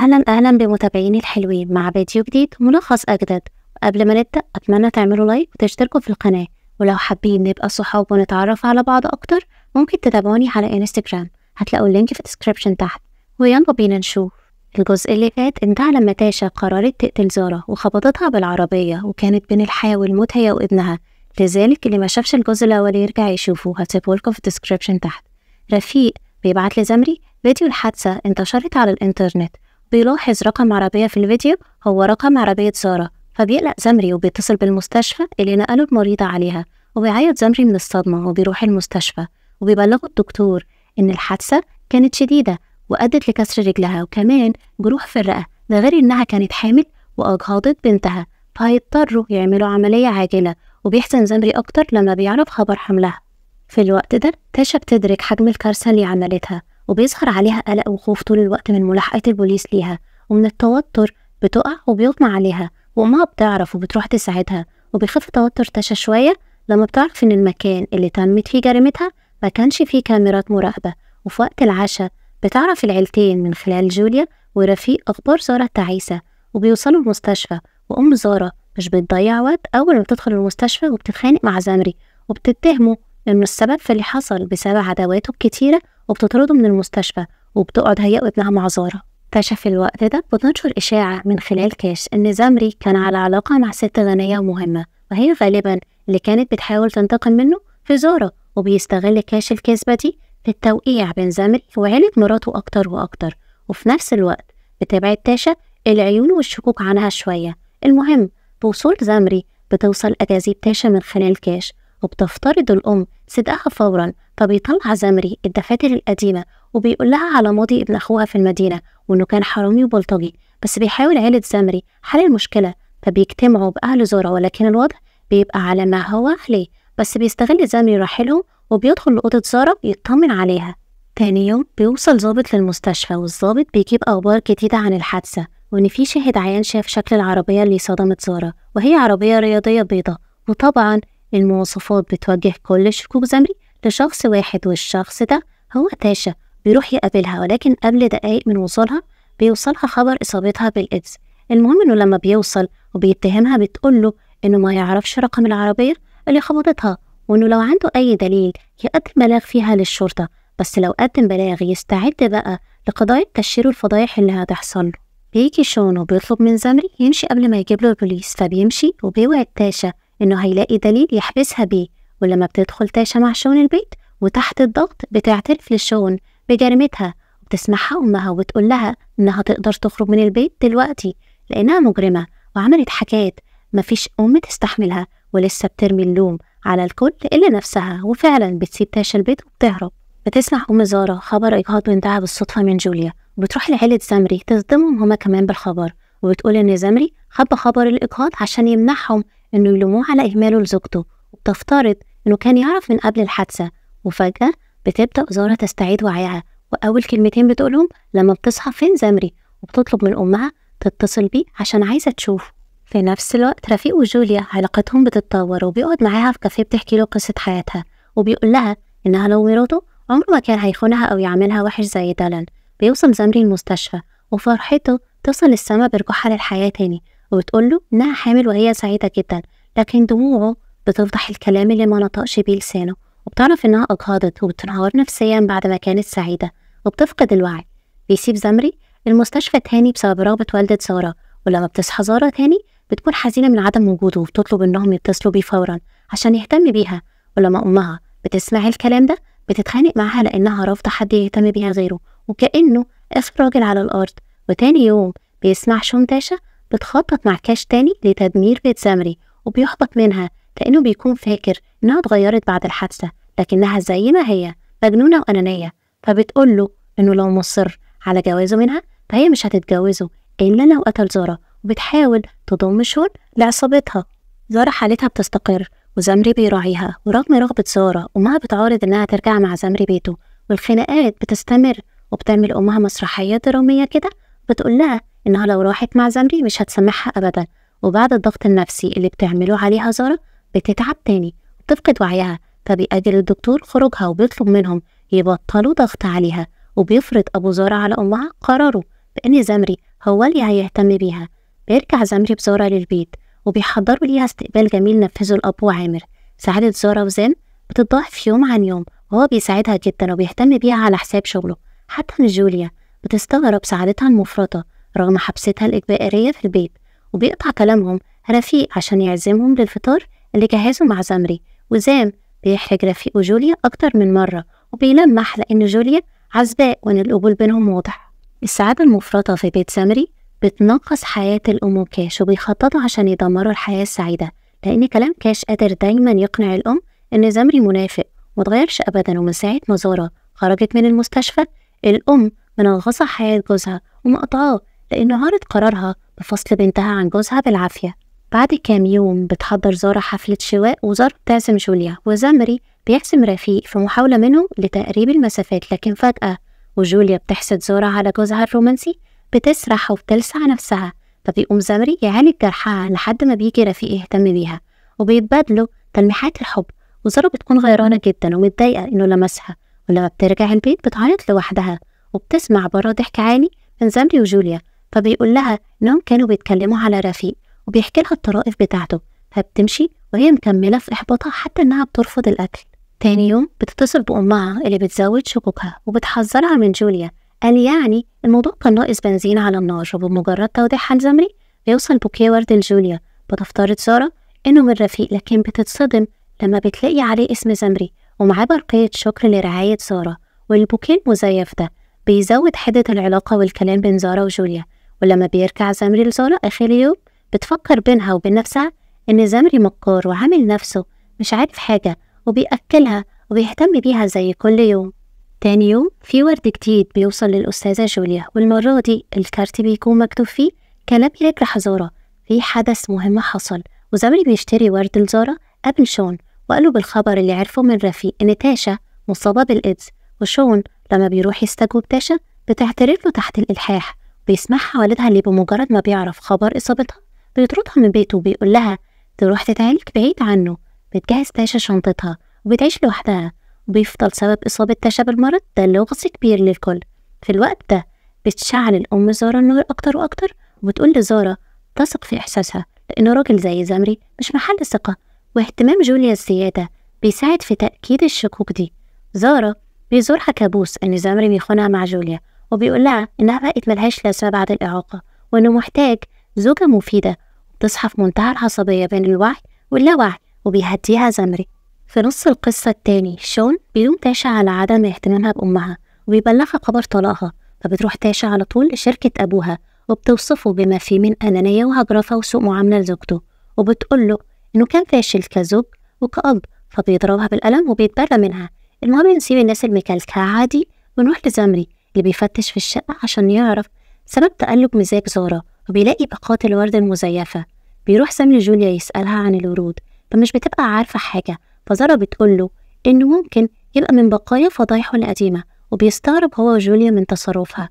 أهلا أهلا بمتابعيني الحلوين مع فيديو جديد ملخص أجدد. قبل ما نبدأ أتمنى تعملوا لايك وتشتركوا في القناة. ولو حابين نبقى صحاب ونتعرف على بعض أكتر ممكن تتابعوني على انستجرام هتلاقوا ال link في ال description تحت. ويلا بينا نشوف. الجزء اللي فات انتهى لما تاشا قررت تقتل زارا وخبطتها بالعربية وكانت بين الحياة والموت هي وابنها. لذلك اللي ما شافش الجزء الأول يرجع يشوفه. هسيبهولكوا في ال description تحت. رفيق بيبعت لزمري فيديو الحادثة انتشرت على الإنترنت. بيلاحظ رقم عربية في الفيديو هو رقم عربية سارة فبيقلق زمري وبيتصل بالمستشفى اللي نقلوا المريضة عليها وبيعيط زمري من الصدمة وبيروح المستشفى وبيبلغوا الدكتور إن الحادثة كانت شديدة وأدت لكسر رجلها وكمان جروح في الرئة ده غير إنها كانت حامل وأجهضت بنتها فهيضطروا يعملوا عملية عاجلة وبيحزن زمري أكتر لما بيعرف خبر حملها. في الوقت ده تاشا بتدرك حجم الكارثة اللي عملتها. وبيظهر عليها قلق وخوف طول الوقت من ملاحقة البوليس ليها ومن التوتر بتقع وبيغمى عليها وأمها بتعرف وبتروح تساعدها وبيخف توتر تاشا شوية لما بتعرف إن المكان اللي تمت فيه جريمتها ما كانش فيه كاميرات مراقبة وفي وقت العشاء بتعرف العيلتين من خلال جوليا ورفيق أخبار زارا التعيسة وبيوصلوا المستشفى وأم زارا مش بتضيع وقت أول ما بتدخل المستشفى وبتتخانق مع زمري وبتتهمه إنه السبب في اللي حصل بسبب عداواته الكتيرة وبتطرده من المستشفى وبتقعد هي وابنها مع زارا. تاشا في الوقت ده بتنشر إشاعة من خلال كاش إن زمري كان على علاقة مع ست غنية ومهمة وهي غالبا اللي كانت بتحاول تنتقم منه في زارا وبيستغل كاش الكذبة دي في التوقيع بين زمري وعيلة مراته أكتر وأكتر. وفي نفس الوقت بتبعد تاشا العيون والشكوك عنها شوية. المهم بوصول زمري بتوصل أكاذيب تاشا من خلال كاش وبتفترض الأم صدقها فورا فبيطلع زمري الدفاتر القديمة وبيقول لها على ماضي ابن أخوها في المدينة وإنه كان حرامي وبلطجي بس بيحاول عيلة زمري حل المشكلة فبيجتمعوا بأهل زورا ولكن الوضع بيبقى على ما هو عليه بس بيستغل زمري رحيلهم وبيدخل لأوضة زارا يطمن عليها. تاني يوم بيوصل ظابط للمستشفى والظابط بيجيب أخبار جديدة عن الحادثة وإن في شاهد عيان شاف شكل العربية اللي صدمت زارا وهي عربية رياضية بيضة وطبعا المواصفات بتوجه كل شكوك زمري لشخص واحد والشخص ده هو تاشا بيروح يقابلها ولكن قبل دقايق من وصولها بيوصلها خبر إصابتها بالإيدز. المهم إنه لما بيوصل وبيتهمها بتقوله إنه ما يعرفش رقم العربية اللي خبطتها وإنه لو عنده أي دليل يقدم بلاغ فيها للشرطة. بس لو قدم بلاغ يستعد بقى لقضايا التشهير والفضايح اللي هتحصل له. بيجي شون وبيطلب من زمري يمشي قبل ما يجيب له البوليس فبيمشي وبيوعد تاشا إنه هيلاقي دليل يحبسها بيه ولما بتدخل تاشا مع شون البيت وتحت الضغط بتعترف لشون بجريمتها وبتسمعها أمها وبتقول لها إنها تقدر تخرج من البيت دلوقتي لأنها مجرمة وعملت حاجات مفيش أم تستحملها ولسه بترمي اللوم على الكل إلا نفسها وفعلا بتسيب تاشا البيت وبتهرب. بتسمع أم زارا خبر إجهاض بنتها بالصدفة من جوليا وبتروح لعيلة زمري تصدمهم هما كمان بالخبر وبتقول إن زمري خبى خبر الإجهاض عشان يمنعهم إنه يلوموه على إهماله لزوجته وبتفترض إنه كان يعرف من قبل الحادثة وفجأة بتبدأ زارا تستعيد وعيها وأول كلمتين بتقولهم لما بتصحى فين زمري وبتطلب من أمها تتصل بيه عشان عايزة تشوفه. في نفس الوقت رفيق وجوليا علاقتهم بتتطور وبيقعد معاها في كافيه بتحكي له قصة حياتها وبيقول لها إنها لو مراته عمره ما كان هيخونها أو يعملها وحش زي دالن بيوصل زمري المستشفى وفرحته توصل للسما برجوعها للحياة تاني. وبتقول له إنها حامل وهي سعيدة جدا لكن دموعه بتفضح الكلام اللي ما نطقش بيه لسانه وبتعرف إنها أجهضت وبتنهار نفسيا بعد ما كانت سعيدة وبتفقد الوعي. بيسيب زمري المستشفى تاني بسبب رغبة والدة زارا ولما بتصحى زارا تاني بتكون حزينة من عدم وجوده وبتطلب إنهم يتصلوا بيه فورا عشان يهتم بيها. ولما أمها بتسمع الكلام ده بتتخانق معاها لأنها رافضة حد يهتم بيها غيره وكأنه آخر راجل على الأرض. وتاني يوم بيسمع شون تاشا بتخطط مع كاش تاني لتدمير بيت زمري وبيحبط منها لأنه بيكون فاكر إنها اتغيرت بعد الحادثة لكنها زي ما هي مجنونة وأنانية. فبتقول له إنه لو مصر على جوازه منها فهي مش هتتجوزه إلا لو قتل زارا وبتحاول تضم شون لعصابتها. زارا حالتها بتستقر وزمري بيراعيها ورغم رغبة زارا أمها بتعارض إنها ترجع مع زمري بيته والخناقات بتستمر وبتعمل أمها مسرحية درامية كده بتقول لها إنها لو راحت مع زمري مش هتسامحها أبدا. وبعد الضغط النفسي اللي بتعمله عليها زارا بتتعب تاني وبتفقد وعيها. فبيأجل الدكتور خروجها وبيطلب منهم يبطلوا ضغط عليها. وبيفرض أبو زارا على أمها قراره بإن زمري هو اللي هيهتم بيها. بيرجع زمري بزارة للبيت وبيحضروا ليها استقبال جميل نفذه الأب وعامر. سعادة زارة وزام بتتضاعف يوم عن يوم وهو بيساعدها جدا وبيهتم بيها على حساب شغله. حتى جوليا بتستغرب سعادتها المفرطة رغم حبستها الإجبارية في البيت وبيقطع كلامهم رفيق عشان يعزمهم للفطار اللي جهزه مع زمري. وزام بيحرج رفيقه جوليا أكتر من مرة وبيلمح لأن جوليا عزباء وإن القبول بينهم واضح. السعادة المفرطة في بيت زمري بتنقص حياة الأم وكاش وبيخططوا عشان يدمروا الحياة السعيدة. لأن كلام كاش قادر دايما يقنع الأم إن زمري منافق متغيرش أبدا ومن ساعة ما خرجت من المستشفى الأم منغصة حياة جوزها ومقطعاه لأنه عارض قرارها بفصل بنتها عن جوزها بالعافية. بعد كام يوم بتحضر زارة حفلة شواء وزارة بتعزم جوليا. وزمري بيعزم رفيق في محاولة منهم لتقريب المسافات لكن فجأة وجوليا بتحسد زارة على جوزها الرومانسي بتسرح وبتلسع نفسها. فبيقوم زمري يعالج جرحها لحد ما بيجي رفيق يهتم بيها وبيتبادلوا تلميحات الحب. وزارة بتكون غيرانة جدا ومتضايقة إنه لمسها ولما بترجع البيت بتعيط لوحدها وبتسمع برا ضحك عالي من زمري وجوليا. فبيقول لها إنهم كانوا بيتكلموا على رفيق وبيحكي لها الطرائف بتاعته فبتمشي وهي مكملة في إحباطها حتى إنها بترفض الأكل. تاني يوم بتتصل بأمها اللي بتزود شكوكها وبتحذرها من جوليا. قال يعني الموضوع كان ناقص بنزين على النار وبمجرد توضيحها لزمري بيوصل بوكيه ورد لجوليا. بتفترض سارة إنه من رفيق لكن بتتصدم لما بتلاقي عليه اسم زمري ومعاه برقية شكر لرعاية سارة والبوكيه المزيف ده بيزود حدة العلاقة والكلام بين زارة وجوليا. ولما بيرجع زمري لزارة آخر اليوم بتفكر بينها وبين نفسها إن زمري مكار وعامل نفسه مش عارف حاجة وبيأكلها وبيهتم بيها زي كل يوم. تاني يوم في ورد جديد بيوصل للأستاذة جوليا والمرة دي الكارت بيكون مكتوب فيه كلام يجرح زارة في حدث مهم حصل وزمري بيشتري ورد لزارة قبل شون وقالوا بالخبر اللي عرفه من رفيق إن تاشا مصابة بالإيدز وشون لما بيروح يستجوب تاشا بتعترف له تحت الإلحاح. بيسمعها والدها اللي بمجرد ما بيعرف خبر إصابتها. بيطردها من بيته وبيقول لها تروح تتعالج بعيد عنه. بتجهز تاشا شنطتها وبتعيش لوحدها. وبيفضل سبب إصابة تاشا بالمرض ده لغز كبير للكل. في الوقت ده بتشعل الأم زارة النور أكتر وأكتر وبتقول لزارة تثق في إحساسها لأنه راجل زي زمري مش محل ثقة واهتمام جوليا الزيادة بيساعد في تأكيد الشكوك دي. زارة بيزورها كابوس إن زمري بيخونها مع جوليا وبيقول لها إنها بقت ملهاش لازمة بعد الإعاقة وإنه محتاج زوجة مفيدة بتصحى في منتهى العصبية بين الوعي واللاوعي وبيهديها زمري. في نص القصة التاني شون بيلوم تاشا على عدم اهتمامها بأمها وبيبلغها خبر طلاقها فبتروح تاشا على طول لشركة أبوها وبتوصفه بما فيه من أنانية وهجرفة وسوء معاملة لزوجته وبتقوله إنه كان فاشل كزوج وكأب فبيضربها بالقلم وبيتبرى منها. المهم نسيب الناس المكلكعة عادي ونروح لزمري. اللي بيفتش في الشقة عشان يعرف سبب تقلب مزاج زارة وبيلاقي باقات الورد المزيفة. بيروح سامي جوليا يسألها عن الورود فمش بتبقى عارفة حاجة فزارة بتقوله إنه ممكن يبقى من بقايا فضايحه القديمة وبيستغرب هو وجوليا من تصرفها.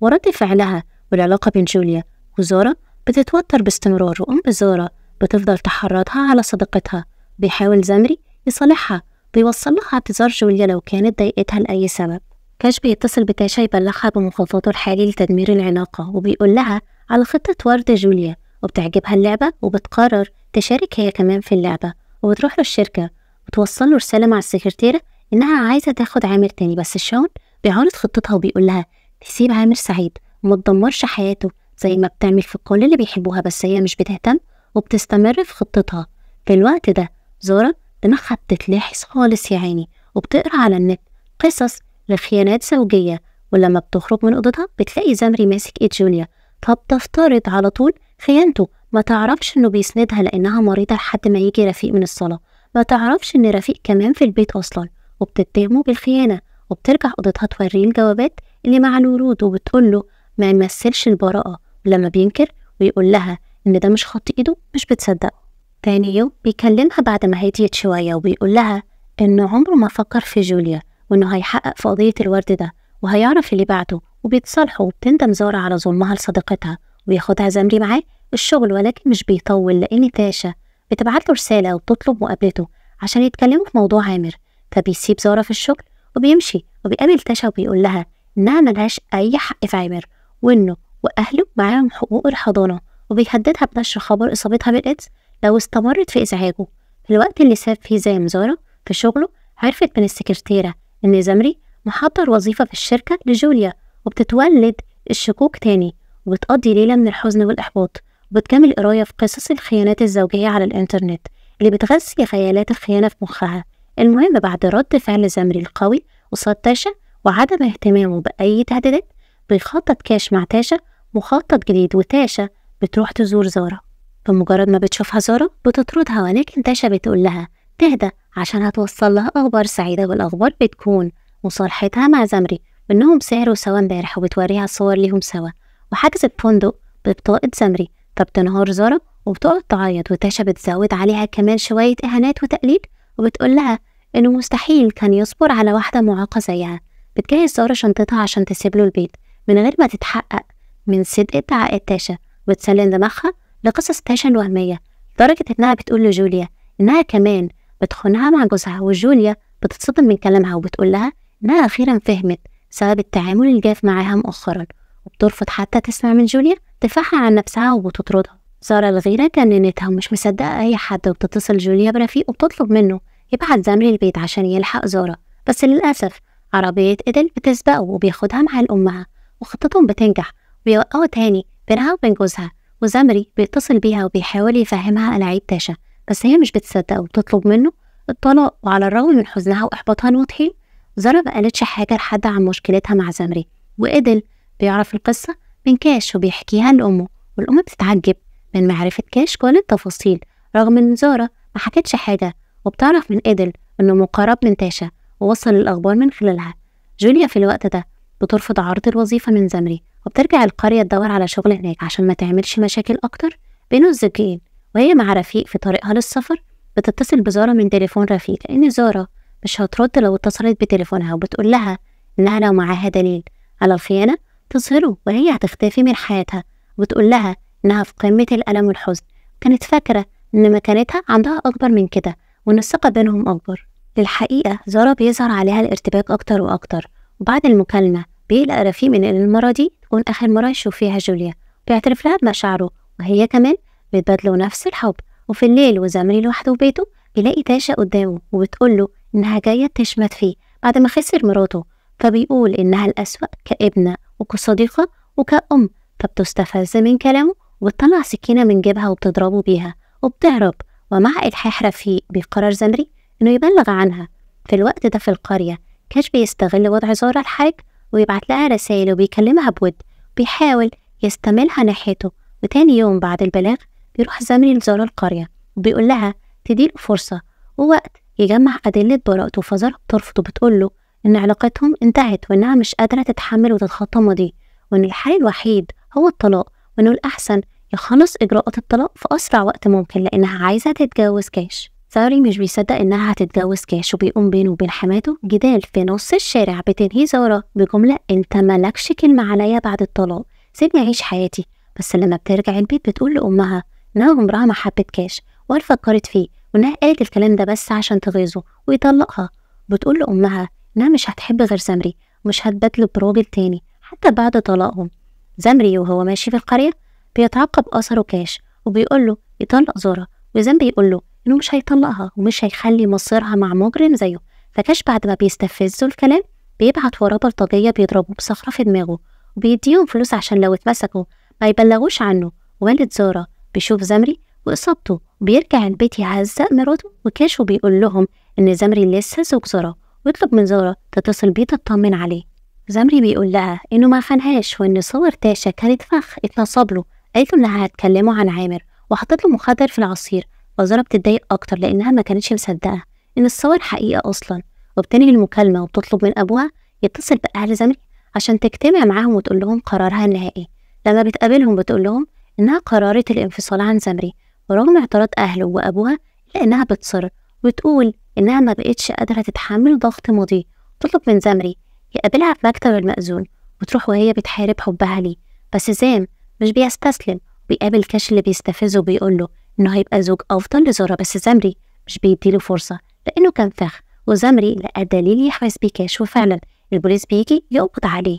ورد فعلها والعلاقة بين جوليا وزارة بتتوتر باستمرار وأم زارة بتفضل تحرضها على صديقتها بيحاول زمري يصالحها بيوصل لها اعتذار جوليا لو كانت ضايقتها لأي سبب. كاش بيتصل بتاشا يبلغها بمخططه الحالي لتدمير العلاقة وبيقول لها على خطة ورد جوليا وبتعجبها اللعبة وبتقرر تشارك هي كمان في اللعبة وبتروح له الشركة وتوصل له رسالة مع السكرتيرة إنها عايزة تاخد عامر تاني بس شون بيعارض خطتها وبيقول لها تسيب عامر سعيد وما تدمرش حياته زي ما بتعمل في كل اللي بيحبوها بس هي مش بتهتم وبتستمر في خطتها. في الوقت ده زورا دماغها بتتلاحس خالص يا عيني وبتقرأ على النت قصص لخيانات زوجية ولما بتخرج من أوضتها بتلاقي زمري ماسك إيد جوليا. فبتفترض على طول خيانته. ما تعرفش إنه بيسندها لأنها مريضة لحد ما يجي رفيق من الصلاة. ما تعرفش إن رفيق كمان في البيت أصلا. وبتتهمه بالخيانة وبترجع أوضتها توريه الجوابات اللي مع الورود وبتقوله ما يمثلش البراءة. ولما بينكر ويقول لها إن ده مش خط إيده مش بتصدقه تاني يوم بيكلمها بعد ما هديت شوية وبيقول لها إنه عمره ما فكر في جوليا. وإنه هيحقق في قضية الورد ده وهيعرف اللي بعته وبيتصالحوا وبتندم زارة على ظلمها لصديقتها وياخدها زمري معاه الشغل ولكن مش بيطول لأن تاشا بتبعت له رسالة وبتطلب مقابلته عشان يتكلموا في موضوع عامر. فبيسيب زارة في الشغل وبيمشي وبيقابل تاشا وبيقول لها إنها ملهاش أي حق في عامر وإنه وأهله معاهم حقوق الحضانة وبيهددها بنشر خبر إصابتها بالإيدز لو استمرت في إزعاجه. في الوقت اللي ساب فيه زي مزارة في شغله عرفت من السكرتيرة إن زمري محضر وظيفة في الشركة لجوليا وبتتولد الشكوك تاني وبتقضي ليلة من الحزن والإحباط وبتكمل قراية في قصص الخيانات الزوجية على الإنترنت اللي بتغذي خيالات الخيانة في مخها. المهم بعد رد فعل زمري القوي قصاد تاشا وعدم اهتمامه بأي تهديدات بيخطط كاش مع تاشا مخطط جديد وتاشا بتروح تزور زارا. بمجرد ما بتشوفها زارا بتطردها ولكن تاشا بتقول لها تهدى عشان هتوصل لها أخبار سعيدة والأخبار بتكون مصالحتها مع زمري وإنهم سهروا سوا امبارح وبتوريها صور ليهم سوا. وحجزت فندق ببطاقة زمري فبتنهار زارا وبتقعد تعيط وتاشا بتزود عليها كمان شوية إهانات وتقليد وبتقول لها إنه مستحيل كان يصبر على واحدة معاقة زيها. بتجهز زارا شنطتها عشان تسيب له البيت. من غير ما تتحقق من صدق ادعاءات تاشا وتسلم دماغها لقصص تاشا الوهمية لدرجة إنها بتقول لجوليا إنها كمان بتخونها مع جوزها وجوليا بتتصدم من كلامها وبتقول لها إنها أخيرا فهمت سبب التعامل الجاف معاها مؤخرا. وبترفض حتى تسمع من جوليا دفاعها عن نفسها وبتطردها. زارا الغيرة جننتها ومش مصدقة أي حد وبتتصل جوليا برفيق وبتطلب منه يبعت زمري البيت عشان يلحق زارا بس للأسف عربية إدل بتسبقه وبياخدها مع لأمها وخطتهم بتنجح. وبيوقعوا تاني بينها وبين جوزها. وزمري بيتصل بيها وبيحاول يفهمها ألعاب تاشا. بس هي مش بتصدق وبتطلب منه الطلاق وعلى الرغم من حزنها وإحباطها الواضحين زارا مقالتش حاجة لحد عن مشكلتها مع زمري وإدل بيعرف القصة من كاش وبيحكيها لأمه والأم بتتعجب من معرفة كاش كل التفاصيل رغم إن زارا ما حكتش حاجة وبتعرف من إدل إنه مقرب من تاشا ووصل الأخبار من خلالها. جوليا في الوقت ده بترفض عرض الوظيفة من زمري وبترجع القرية تدور على شغل هناك عشان ما تعملش مشاكل أكتر بين الزوجين. وهي مع رفيق في طريقها للسفر بتتصل بزارا من تليفون رفيق لأن زارا مش هترد لو اتصلت بتليفونها وبتقول لها إنها لو معاها دليل. على الخيانة تظهره وهي هتختفي من حياتها وبتقول لها إنها في قمة الألم والحزن. كانت فاكرة إن مكانتها عندها أكبر من كده وإن الثقة بينهم أكبر. للحقيقة زارا بيظهر عليها الارتباك أكتر وأكتر وبعد المكالمة بيقلق رفيق من إن المرة دي تكون آخر مرة يشوف فيها جوليا بيعترف لها بمشاعره وهي كمان بتبادلوا نفس الحب. وفي الليل وزمري لوحده بيته بيلاقي تاشا قدامه وبتقوله إنها جاية تشمت فيه بعد ما خسر مراته. فبيقول إنها الأسوأ كابنة وكصديقة وكأم. فبتستفز من كلامه وبتطلع سكينة من جيبها وبتضربه بيها وبتهرب. ومع إلحاح رفيق بيقرر زمري إنه يبلغ عنها. في الوقت ده في القرية كاش بيستغل وضع زارا الحرج ويبعت لها رسائل وبيكلمها بود. بيحاول يستملها ناحيته. وتاني يوم بعد البلاغ بيروح زمري لزارا القرية وبيقول لها تديله فرصة. ووقت يجمع أدلة براءته فزارا بترفض وبتقول له إن علاقتهم انتهت وإنها مش قادرة تتحمل وتتخطى ماضيه وإن الحل الوحيد هو الطلاق وإنه الأحسن يخلص إجراءات الطلاق في أسرع وقت ممكن لأنها عايزة تتجوز كاش. زاري مش بيصدق إنها هتتجوز كاش وبيقوم بينه وبين حماته جدال في نص الشارع بتنهي زارا بجملة أنت مالكش كلمة عليا بعد الطلاق سيبني أعيش حياتي. بس لما بترجع البيت بتقول لأمها إنها عمرها ما حبت كاش ولا فكرت فيه؟ وإنها قالت الكلام ده بس عشان تغيظه ويطلقها. بتقول لأمها إنها مش هتحب غير زمري ومش هتبادله براجل تاني حتى بعد طلاقهم. زمري وهو ماشي في القرية بيتعقب أثره كاش وبيقول له يطلق زارا وزمري يقول له إنه مش هيطلقها ومش هيخلي مصيرها مع مجرم زيه. فكاش بعد ما بيستفزوا الكلام بيبعت وراه بلطجية بيضربوا بصخرة في دماغه وبيديهم فلوس عشان لو اتمسكوا ما يبلغوش عنه. والد زارا بيشوف زمري وإصابته بيرجع البيت يهزق مراته وكاش وبيقول لهم إن زمري لسه زوج زارا ويطلب من زارا تتصل بيه تطمن عليه. زمري بيقول لها إنه ما خانهاش وإن صور تاشا كانت فخ اتنصب له. قالت له إنها هتكلمه عن عامر وحطت له مخدر في العصير وزارا بتتضايق أكتر لأنها ما كانتش مصدقة إن الصور حقيقة أصلا. وبتنهي المكالمة وبتطلب من أبوها يتصل بأهل زمري عشان تجتمع معاهم وتقول لهم قرارها النهائي. لما بتقابلهم بتقول لهم إنها قررت الانفصال عن زمري ورغم اعتراض أهله وأبوها إلا إنها بتصر وتقول إنها ما بقتش قادرة تتحمل ضغط ماضي تطلب من زمري يقابلها في مكتب المأذون وتروح وهي بتحارب حبها ليه بس زام مش بيستسلم بيقابل كاش اللي بيستفزه وبيقول له إنه هيبقى زوج أفضل لزورا بس زمري مش بيديله فرصة لأنه كان فخ وزمري لقى دليل يحبس بيه كاش وفعلا البوليس بيجي يقبض عليه.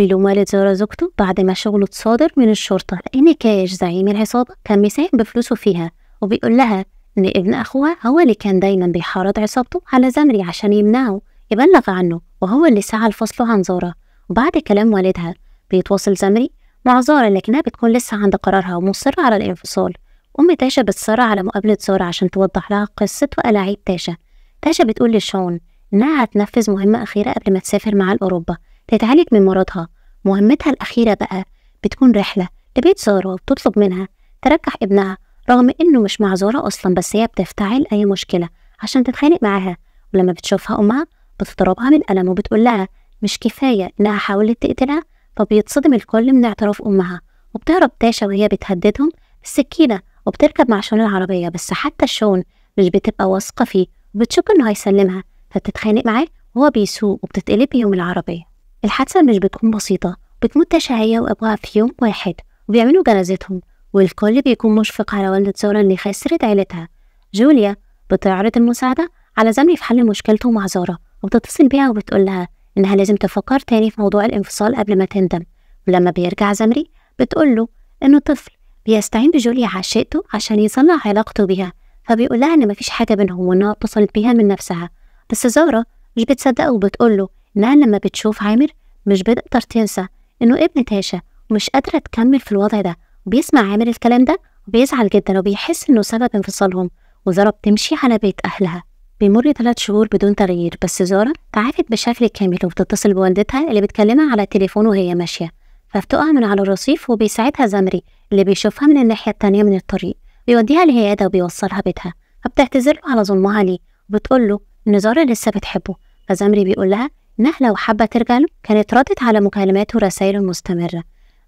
زارا زوجته بعد ما شغله اتصادر من الشرطة. لأن كاش زعيم العصابة كان مساهم بفلوسه فيها وبيقول لها إن ابن أخوها هو اللي كان دايما بيحارب عصابته على زمري عشان يمنعه يبلغ عنه وهو اللي سعى لفصله عن زارا. وبعد كلام والدها بيتواصل زمري مع زارا لكنها بتكون لسه عند قرارها ومصرة على الانفصال. أم تاشا بتصر على مقابلة زارا عشان توضح لها قصة وألاعيب تاشا. تاشا بتقول لشون إنها هتنفذ مهمة أخيرة قبل ما تسافر معاه لأوروبا تتعالج من مرضها. مهمتها الأخيرة بقى بتكون رحلة لبيت زارا وبتطلب منها ترجع ابنها رغم إنه مش مع أصلا بس هي بتفتعل أي مشكلة عشان تتخانق معاها. ولما بتشوفها أمها بتضربها من الألم وبتقول لها مش كفاية إنها حاولت تقتلها فبيتصدم الكل من اعتراف أمها. وبتهرب تاشا وهي بتهددهم بالسكينة وبتركب مع شون العربية بس حتى شون مش بتبقى واثقة فيه وبتشك إنه هيسلمها فبتتخانق معاه وهو بيسوق وبتتقلب بيهم العربية. الحادثة مش بتكون بسيطة بتموت هي وأبوها في يوم واحد وبيعملوا جنازتهم والكل بيكون مشفق على والدة زورا اللي خسرت عيلتها. جوليا بتعرض المساعدة على زمري في حل مشكلته مع زارا وبتتصل بيها وبتقول لها إنها لازم تفكر تاني في موضوع الانفصال قبل ما تندم. ولما بيرجع زمري بتقول له إنه طفل بيستعين بجوليا عشيقته عشان يصلح علاقته بيها فبيقول لها إن مفيش حاجة بينهم وإنها اتصلت بيها من نفسها. بس زارا مش بتصدقه وبتقول له إنها لما بتشوف عامر مش بتقدر تنسى إنه ابن تاشا ومش قادرة تكمل في الوضع ده وبيسمع عامر الكلام ده وبيزعل جدا وبيحس إنه سبب انفصالهم وزارا بتمشي على بيت أهلها. بيمر ثلاث شهور بدون تغيير بس زارا تعافت بشكل كامل وبتتصل بوالدتها اللي بتكلمها على التليفون وهي ماشية. فبتقع من على الرصيف وبيساعدها زمري اللي بيشوفها من الناحية التانية من الطريق بيوديها العيادة وبيوصلها بيتها. فبتعتذر له على ظلمها ليه وبتقول له إن زارا لسه بتحبه. فزمري بيقول لها إنها لو حابة ترجع له كانت ردت على مكالماته ورسايله المستمرة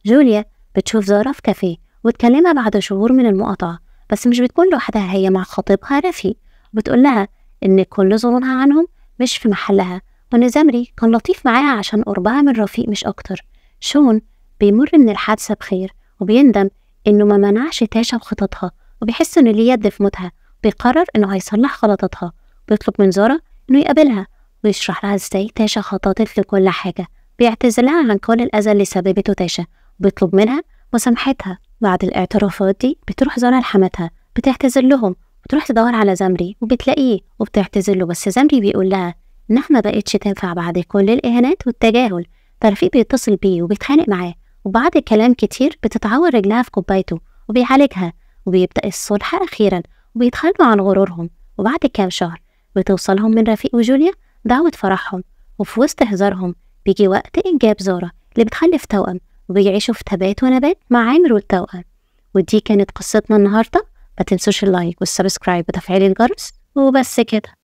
جوليا بتشوف زارا في كافيه وتكلمها بعد شهور من المقاطعة بس مش بتكون لوحدها هي مع خطيبها رفيق بتقول لها إن كل ظنونها عنهم مش في محلها وإن زمري كان لطيف معاها عشان قربها من رفيق مش أكتر. شون بيمر من الحادثة بخير وبيندم إنه ما منعش تاشا بخططها وبيحس إنه ليه يد في موتها. بيقرر إنه هيصلح غلطاتها. بيطلب من زارا إنه يقابلها. ويشرح لها إزاي تاشا خططت لكل حاجة بيعتذر لها عن كل الأذى اللي سببته تاشا بيطلب منها مسامحتها. بعد الاعترافات دي بتروح زارا لحماتها بتعتذر لهم بتروح تدور على زمري وبتلاقيه وبتعتذر له بس زمري بيقول لها إنها ما بقتش تنفع بعد كل الإهانات والتجاهل. فرفيق بيتصل بيه وبيتخانق معاه وبعد كلام كتير بتتعور رجلها في كوبايته وبيعالجها وبيبدأ الصلح أخيرا وبيتخلوا عن غرورهم. وبعد كام شهر بتوصلهم من رفيق وجوليا دعوة فرحهم وفي وسط هزارهم بيجي وقت إنجاب زارا اللي بتخلف توأم وبيعيشوا في تبات ونبات مع عامر والتوأم. ودي كانت قصتنا النهاردة. ما تنسوش اللايك وال subscribe وتفعيل الجرس. وبس كده.